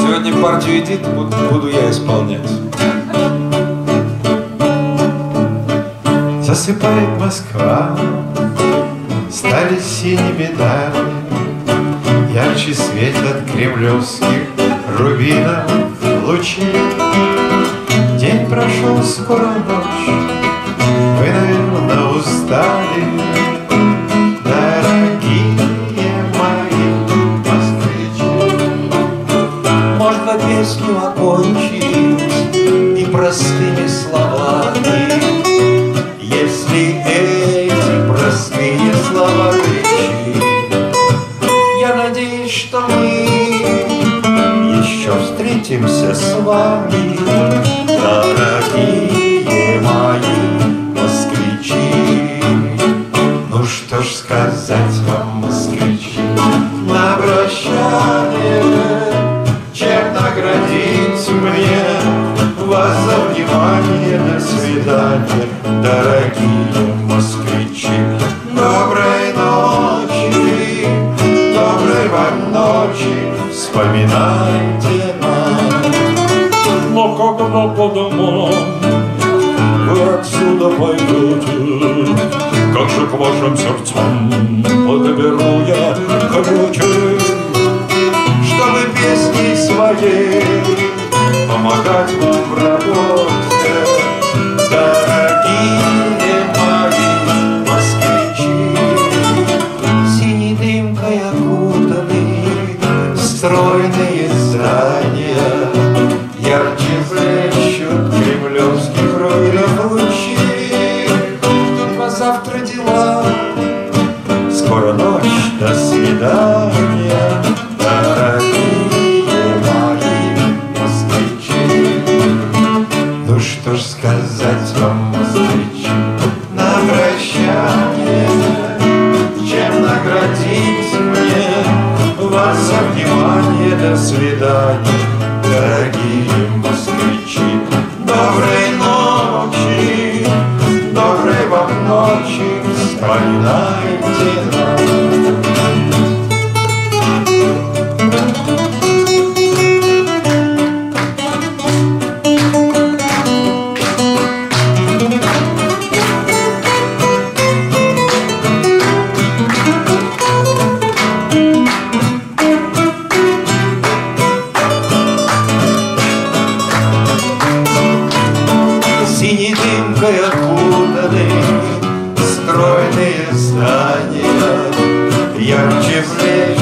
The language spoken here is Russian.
Сегодня партию Эдит буду, я исполнять. Засыпает Москва, стали синими дали, Ярче светят кремлевских рубинов лучи. День прошел, скоро ночь, вы, наверное, песню окончить и простыми словами, Если эти простые слова речи. Я надеюсь, что мы еще встретимся с вами, Дорогие мои москвичи. Ну что ж сказать вам, москвичи, на прощание, вас за внимание на свидание, дорогие москвичи. Доброй ночи, доброй вам ночи, вспоминайте нас. Но когда по домам вы отсюда пойдете, Как же к вашим сердцам подберу я ключи, чтобы песней своей помогать вам в работе, дорогие мои москвичи. Синей дымкой окутаны Стройные здания ярче блещут кремлевских руинов лучи. Ждут завтра дела, скоро ночь, до свидания, до свидания, дорогие москвичи. Доброй ночи, доброй вам ночи, вспоминайте Синей дымкой окутаны Стройные здания ярче блещут